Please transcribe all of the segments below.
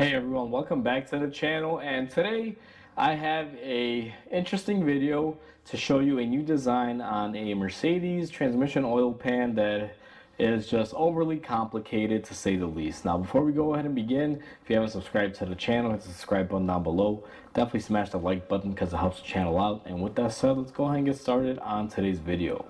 Hey everyone, welcome back to the channel and today I have a interesting video to show you a new design on a Mercedes transmission oil pan that is just overly complicated to say the least. Now before we go ahead and begin, if you haven't subscribed to the channel, hit the subscribe button down below. Definitely smash the like button because it helps the channel out. And with that said, let's go ahead and get started on today's video.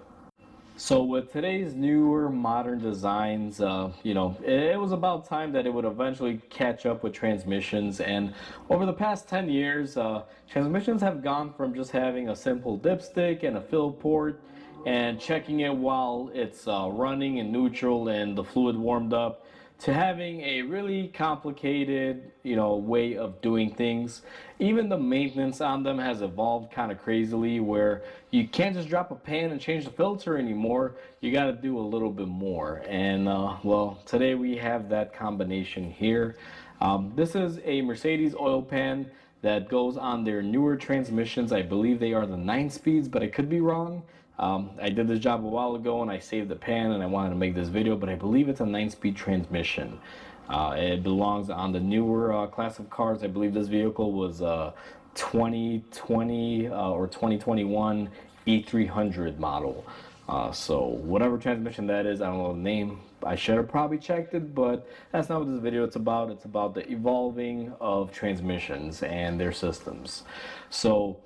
So with today's newer modern designs, uh, you know, it, it, was about time that it would eventually catch up with transmissions. And over the past 10 years, uh, transmissions have gone from just having a simple dipstick and a fill port and checking it while it's uh, running in neutral and the fluid warmed up to having a really complicated, you know, way of doing things. Even the maintenance on them has evolved kind of crazily where you can't just drop a pan and change the filter anymore. You got to do a little bit more. And uh, well, today we have that combination here. Um, this is a Mercedes oil pan that goes on their newer transmissions. I believe they are the nine speeds, but I could be wrong. Um, I did this job a while ago and I saved the pan and I wanted to make this video, but I believe it's a 9-speed transmission. Uh, it belongs on the newer uh, class of cars. I believe this vehicle was uh, 2020 uh, or 2021 E300 model. Uh, so whatever transmission that is, I don't know the name. I should have probably checked it, but that's not what this video is about. It's about the evolving of transmissions and their systems. So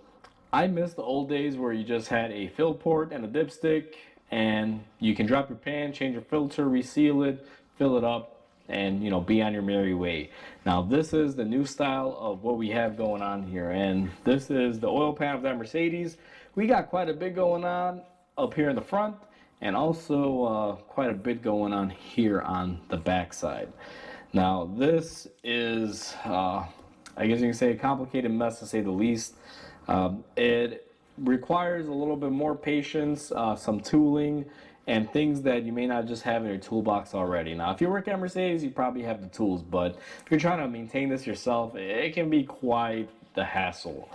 I miss the old days where you just had a fill port and a dipstick and you can drop your pan, change your filter, reseal it, fill it up, and you know be on your merry way. Now this is the new style of what we have going on here and this is the oil pan of that Mercedes. We got quite a bit going on up here in the front and also uh, quite a bit going on here on the back side. Now this is uh, I guess you can say a complicated mess to say the least. Um, it requires a little bit more patience, uh, some tooling, and things that you may not just have in your toolbox already. Now, if you work at Mercedes, you probably have the tools, but if you're trying to maintain this yourself, it can be quite the hassle.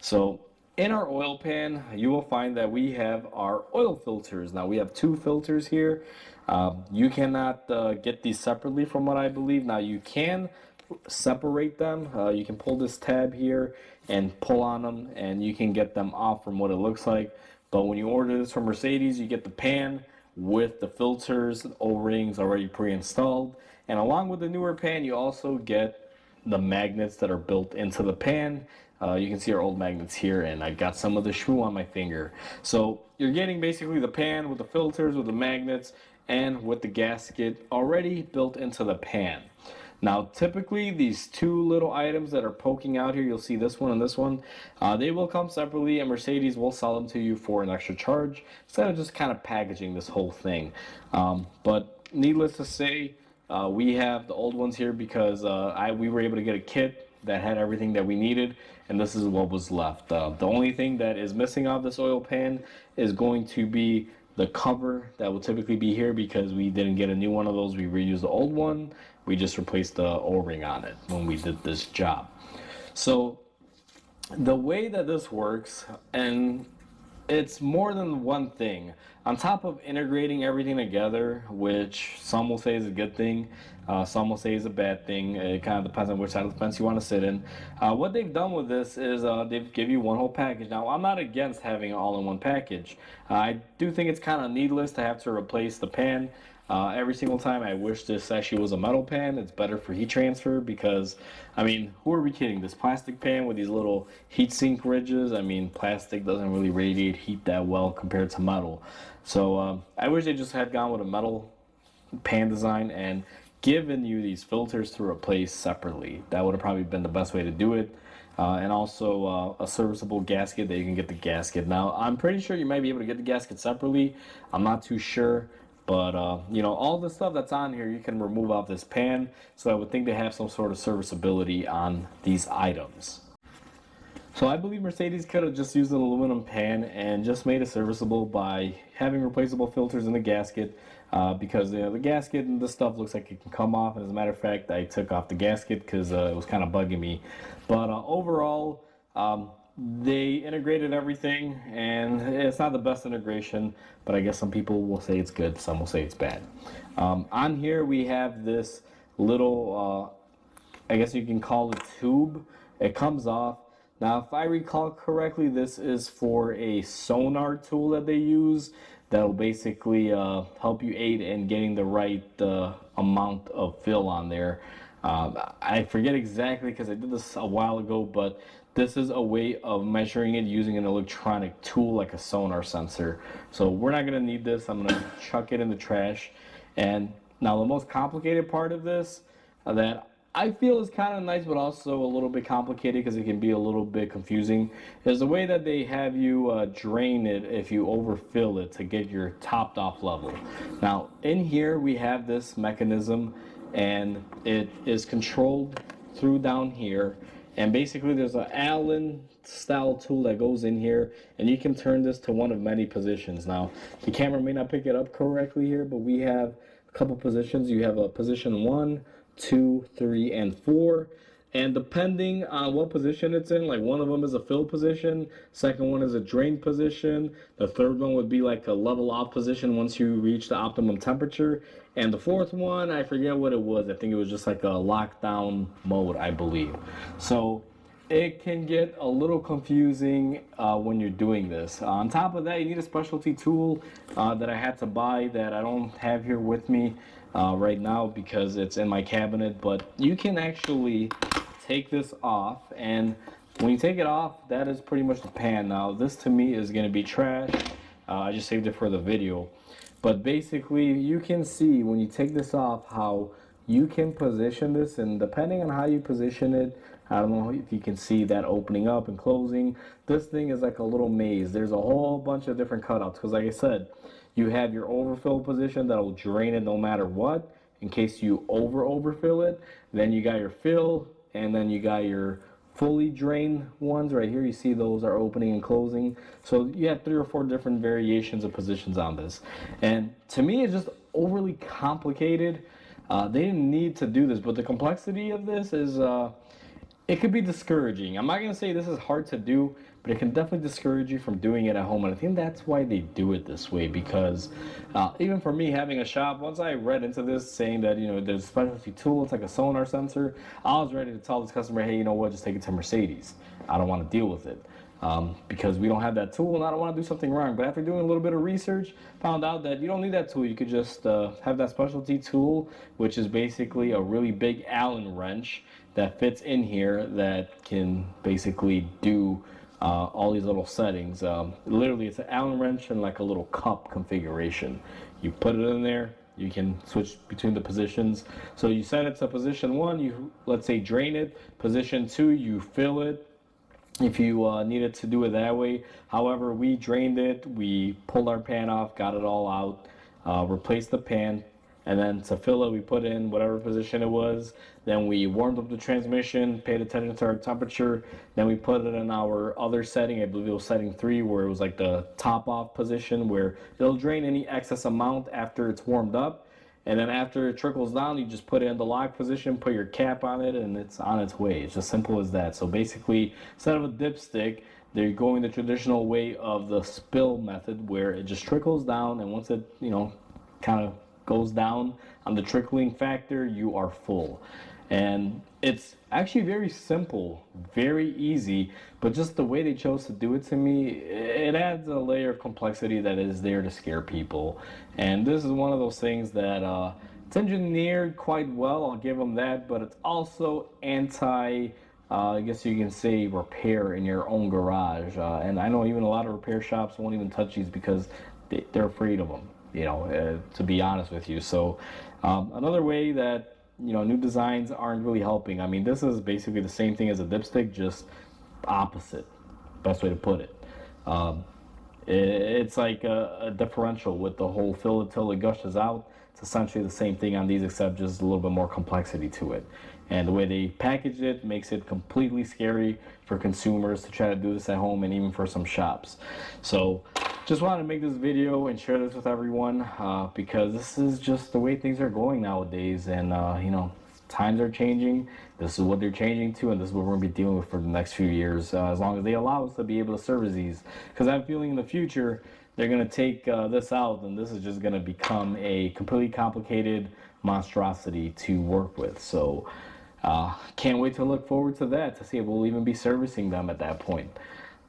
So in our oil pan, you will find that we have our oil filters. Now we have two filters here. Um, you cannot uh, get these separately from what I believe. Now you can separate them. Uh, you can pull this tab here and pull on them and you can get them off from what it looks like. But when you order this from Mercedes, you get the pan with the filters, O-rings already pre-installed. And along with the newer pan, you also get the magnets that are built into the pan. Uh, you can see our old magnets here and I got some of the shrew on my finger. So you're getting basically the pan with the filters, with the magnets, and with the gasket already built into the pan. Now, typically, these two little items that are poking out here, you'll see this one and this one, uh, they will come separately, and Mercedes will sell them to you for an extra charge instead of just kind of packaging this whole thing. Um, but needless to say, uh, we have the old ones here because uh, I we were able to get a kit that had everything that we needed, and this is what was left. Uh, the only thing that is missing off this oil pan is going to be the cover that will typically be here because we didn't get a new one of those. We reused the old one. We just replaced the O-ring on it when we did this job. So the way that this works, and it's more than one thing. On top of integrating everything together, which some will say is a good thing, uh, some will say is a bad thing. It kind of depends on which side of the fence you want to sit in. Uh, what they've done with this is uh, they've give you one whole package. Now, I'm not against having an all-in-one package. I do think it's kind of needless to have to replace the pan uh, every single time I wish this actually was a metal pan. It's better for heat transfer because, I mean, who are we kidding? This plastic pan with these little heat sink ridges, I mean, plastic doesn't really radiate heat that well compared to metal. So um, I wish they just had gone with a metal pan design and given you these filters to replace separately. That would have probably been the best way to do it. Uh, and also uh, a serviceable gasket that you can get the gasket. Now, I'm pretty sure you might be able to get the gasket separately. I'm not too sure. But, uh, you know, all the stuff that's on here, you can remove off this pan. So I would think they have some sort of serviceability on these items. So I believe Mercedes could have just used an aluminum pan and just made it serviceable by having replaceable filters in the gasket uh, because you know, the gasket and the stuff looks like it can come off. And as a matter of fact, I took off the gasket because uh, it was kind of bugging me. But uh, overall, um, they integrated everything and it's not the best integration but i guess some people will say it's good some will say it's bad um, on here we have this little uh, I guess you can call it tube. It comes off. Now, if I recall correctly, this is for a sonar tool that they use that'll basically uh, help you aid in getting the right uh, amount of fill on there. Um, I forget exactly because I did this a while ago, but this is a way of measuring it using an electronic tool like a sonar sensor. So we're not gonna need this. I'm gonna chuck it in the trash. And now the most complicated part of this uh, that I feel is kind of nice, but also a little bit complicated because it can be a little bit confusing. Is the way that they have you uh, drain it if you overfill it to get your topped off level. Now, in here, we have this mechanism and it is controlled through down here. And basically, there's an Allen style tool that goes in here, and you can turn this to one of many positions. Now, the camera may not pick it up correctly here, but we have a couple positions. You have a position one, two, three, and four. And depending on what position it's in, like one of them is a fill position, second one is a drain position, the third one would be like a level off position once you reach the optimum temperature, and the fourth one, I forget what it was. I think it was just like a lockdown mode, I believe. So it can get a little confusing uh, when you're doing this. Uh, on top of that, you need a specialty tool uh, that I had to buy that I don't have here with me uh, right now because it's in my cabinet. But you can actually take this off, and when you take it off, that is pretty much the pan. Now, this to me is going to be trash. Uh, I just saved it for the video. But basically, you can see when you take this off how you can position this, and depending on how you position it, I don't know if you can see that opening up and closing. This thing is like a little maze. There's a whole bunch of different cutouts because like I said, you have your overfill position that'll drain it no matter what in case you over overfill it. Then you got your fill and then you got your fully drained ones right here. You see those are opening and closing. So you have three or four different variations of positions on this. And to me, it's just overly complicated. Uh, they didn't need to do this, but the complexity of this is uh, it could be discouraging. I'm not gonna say this is hard to do, but it can definitely discourage you from doing it at home. And I think that's why they do it this way because uh, even for me having a shop, once I read into this saying that you know there's a specialty tool, it's like a sonar sensor, I was ready to tell this customer, hey, you know what, just take it to Mercedes. I don't want to deal with it. Um, because we don't have that tool and I don't want to do something wrong. But after doing a little bit of research, found out that you don't need that tool. You could just uh, have that specialty tool, which is basically a really big Allen wrench that fits in here that can basically do uh, all these little settings. Um, literally, it's an Allen wrench and like a little cup configuration. You put it in there, you can switch between the positions. So you set it to position one, you let's say drain it. Position two, you fill it. If you uh, needed to do it that way. However, we drained it, we pulled our pan off, got it all out, uh, replaced the pan, and then to fill it, we put in whatever position it was. Then we warmed up the transmission, paid attention to our temperature. Then we put it in our other setting, I believe it was setting three, where it was like the top off position where it'll drain any excess amount after it's warmed up. And then after it trickles down, you just put it in the lock position, put your cap on it, and it's on its way. It's just simple as that. So basically, instead of a dipstick, they're going the traditional way of the spill method where it just trickles down and once it, you know, kind of goes down on the trickling factor, you are full. And it's actually very simple, very easy, but just the way they chose to do it to me, it adds a layer of complexity that is there to scare people. And this is one of those things that uh, it's engineered quite well, I'll give them that, but it's also anti. Uh, I guess you can say repair in your own garage. Uh, and I know even a lot of repair shops won't even touch these because they, they're afraid of them you know, uh, to be honest with you. So um, another way that you know new designs aren't really helping. I mean, this is basically the same thing as a dipstick, just opposite. Best way to put it. Um, it it's like a, a, differential with the whole fill it till it gushes out. It's essentially the same thing on these, except just a little bit more complexity to it. And the way they package it makes it completely scary for consumers to try to do this at home and even for some shops. So just wanted to make this video and share this with everyone uh, because this is just the way things are going nowadays and uh, you know times are changing. This is what they're changing to and this is what we're going to be dealing with for the next few years uh, as long as they allow us to be able to service these. Because i'm feeling in the future they're going to take uh, this out and this is just going to become a completely complicated monstrosity to work with. So uh, can't wait to look forward to that to see if we'll even be servicing them at that point.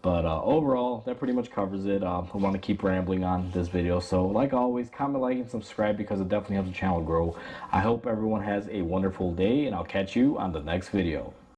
But uh, overall, that pretty much covers it. Uh, I want to keep rambling on this video. So, like always, comment, like, and subscribe because it definitely helps the channel grow. I hope everyone has a wonderful day, and I'll catch you on the next video.